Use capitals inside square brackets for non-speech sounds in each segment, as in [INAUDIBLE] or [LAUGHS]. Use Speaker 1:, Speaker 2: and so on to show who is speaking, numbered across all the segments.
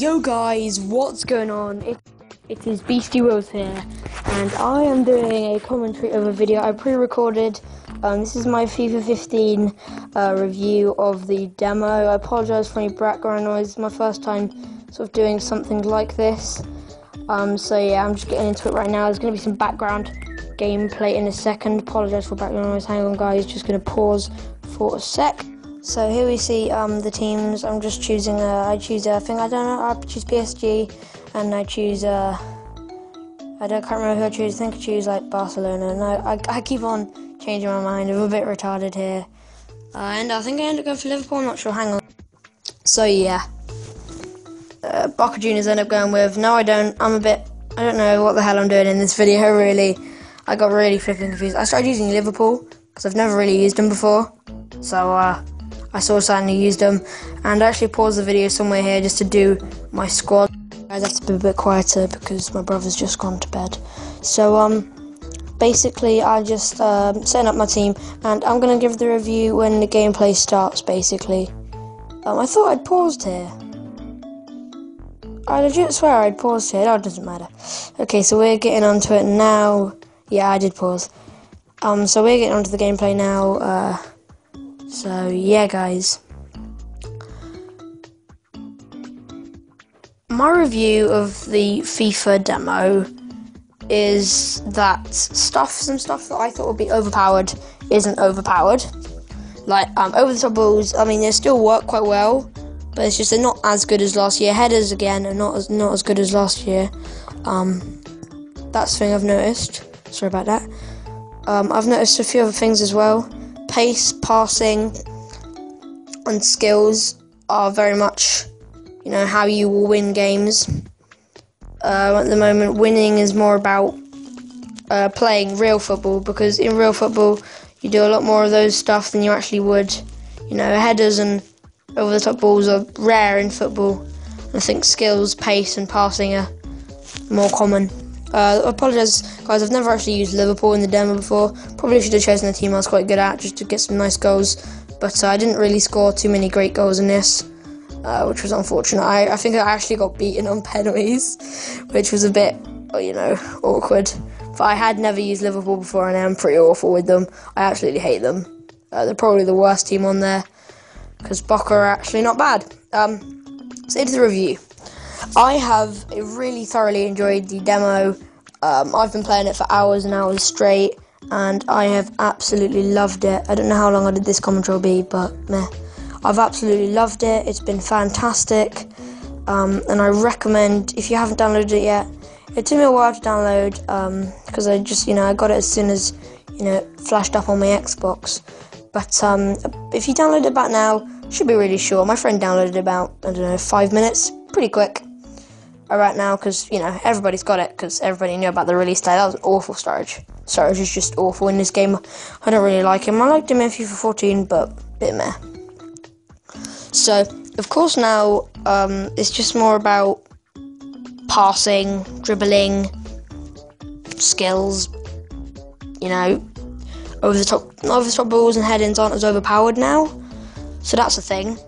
Speaker 1: Yo guys, what's going on? It, it is Beastie Rose here, and I am doing a commentary of a video I pre-recorded. Um, this is my FIFA 15 uh, review of the demo. I apologise for any background noise. It's my first time sort of doing something like this. Um, so yeah, I'm just getting into it right now. There's going to be some background gameplay in a second. Apologise for background noise. Hang on, guys. Just going to pause for a sec. So here we see um, the teams. I'm just choosing. Uh, I choose. Uh, I think I don't know. I choose PSG, and I choose. Uh, I don't can't remember who I choose. I think I choose like Barcelona. No, I, I keep on changing my mind. I'm a bit retarded here, uh, and I think I end up going for Liverpool. I'm not sure. Hang on. So yeah, uh, Boca Juniors end up going with. No, I don't. I'm a bit. I don't know what the hell I'm doing in this [LAUGHS] video. Really, I got really flipping confused. I started using Liverpool because I've never really used them before. So uh, I saw someone who used them, and I actually paused the video somewhere here just to do my squad. Guys, I have to be a bit quieter because my brother's just gone to bed. So um, basically, I just um, setting up my team, and I'm gonna give the review when the gameplay starts. Basically, um, I thought I'd paused here. I legit swear I'd paused here. That doesn't matter. Okay, so we're getting onto it now. Yeah, I did pause. Um, so we're getting onto the gameplay now. Uh, so, yeah, guys. My review of the FIFA demo is that stuff, some stuff that I thought would be overpowered isn't overpowered. Like, um, over the top balls, I mean, they still work quite well, but it's just they're not as good as last year. Headers, again, are not as, not as good as last year. Um, that's the thing I've noticed. Sorry about that. Um, I've noticed a few other things as well pace, passing, and skills are very much, you know, how you will win games. Uh, at the moment, winning is more about uh, playing real football because in real football, you do a lot more of those stuff than you actually would. You know, headers and over the top balls are rare in football. I think skills, pace, and passing are more common. Uh, I apologise, guys. I've never actually used Liverpool in the demo before. Probably should have chosen a team I was quite good at just to get some nice goals. But uh, I didn't really score too many great goals in this, uh, which was unfortunate. I, I think I actually got beaten on [LAUGHS] penalties, which was a bit, you know, awkward. But I had never used Liverpool before, and I'm pretty awful with them. I absolutely hate them. Uh, they're probably the worst team on there because Boca are actually not bad. Um, so into the review. I have really thoroughly enjoyed the demo. Um, I've been playing it for hours and hours straight, and I have absolutely loved it. I don't know how long I did this commentary will be, but meh. I've absolutely loved it. It's been fantastic, um, and I recommend if you haven't downloaded it yet. It took me a while to download because um, I just, you know, I got it as soon as you know it flashed up on my Xbox. But um, if you download it about now, should be really short. My friend downloaded about I don't know five minutes, pretty quick right now because you know everybody's got it because everybody knew about the release date. That was awful Sturridge. Sturridge is just awful in this game. I don't really like him. I liked him in FIFA 14, but bit meh. So of course now um, it's just more about passing, dribbling, skills. You know, over the top, over the top balls and headings aren't as overpowered now. So that's a thing.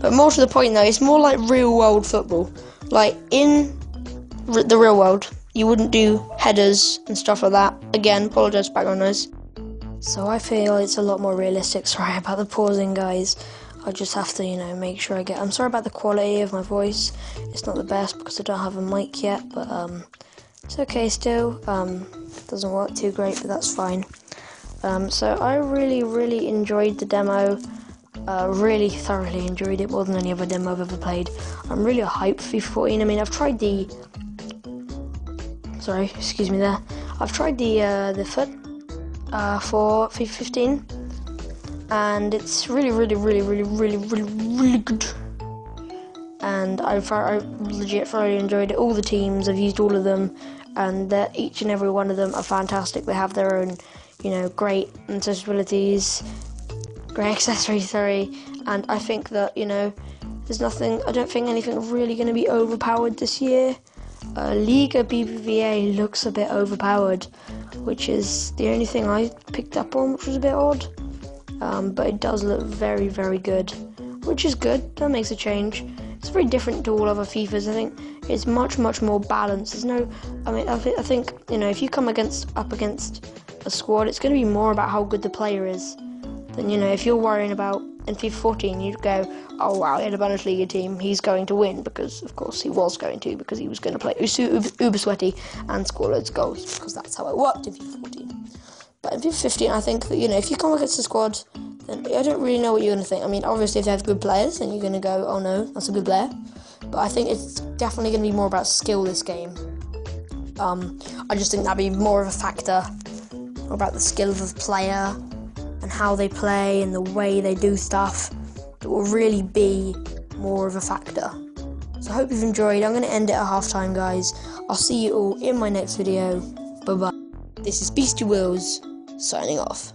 Speaker 1: But more to the point though, it's more like real world football. Like in r- the real world, you wouldn't do headers and stuff like that. Again, apologize background noise. So I feel it's a lot more realistic. [LAUGHS] Sorry about the pausing, guys. I just have to, you know, make sure I get. I'm sorry about the quality of my voice. It's not the best because I don't have a mic yet, but um, it's okay still. Um, doesn't work too great, but that's fine. Um, so I really, really enjoyed the demo. Really thoroughly enjoyed it more than any other demo I've ever played. I'm really hyped for FIFA 14. I mean, I've tried the. Sorry, excuse me there. I've tried the uh, the foot uh, for FIFA 15, and it's really, really, really, really, really, really, really good. And I've I legit thoroughly enjoyed it. All the teams, I've used all of them, and each and every one of them are fantastic. They have their own, you know, great accessibilities great accessory, sorry. And I think that, you know, there's nothing, I don't think anything really going to be overpowered this year. Uh, Liga BBVA looks a bit overpowered, which is the only thing I picked up on, which was a bit odd. Um, but it does look very, very good, which is good. That makes a change. it's very different to all other FIFAs. I think it's much much more balanced. There's no, I mean, I, th- I think you know if you come against up against a squad, it's going to be more about how good the player is than you know if you're worrying about in FIFA 14, you'd go, oh wow, he had a Bundesliga team, he's going to win because of course he was going to because he was going to play uber, uber sweaty and score loads of goals because that's how it worked in FIFA 14. But in FIFA 15, I think that you know if you come against a squad then I don't really know what you're going to think. I mean, obviously, if they have good players, then you're going to go, oh no, that's a good player. But I think it's definitely going to be more about skill this game. Um, I just think that'd be more of a factor about the skill of the player and how they play and the way they do stuff. It will really be more of a factor. So I hope you've enjoyed. I'm going to end it at halftime, guys. I'll see you all in my next video. Bye bye. This is Beasty Willz signing off.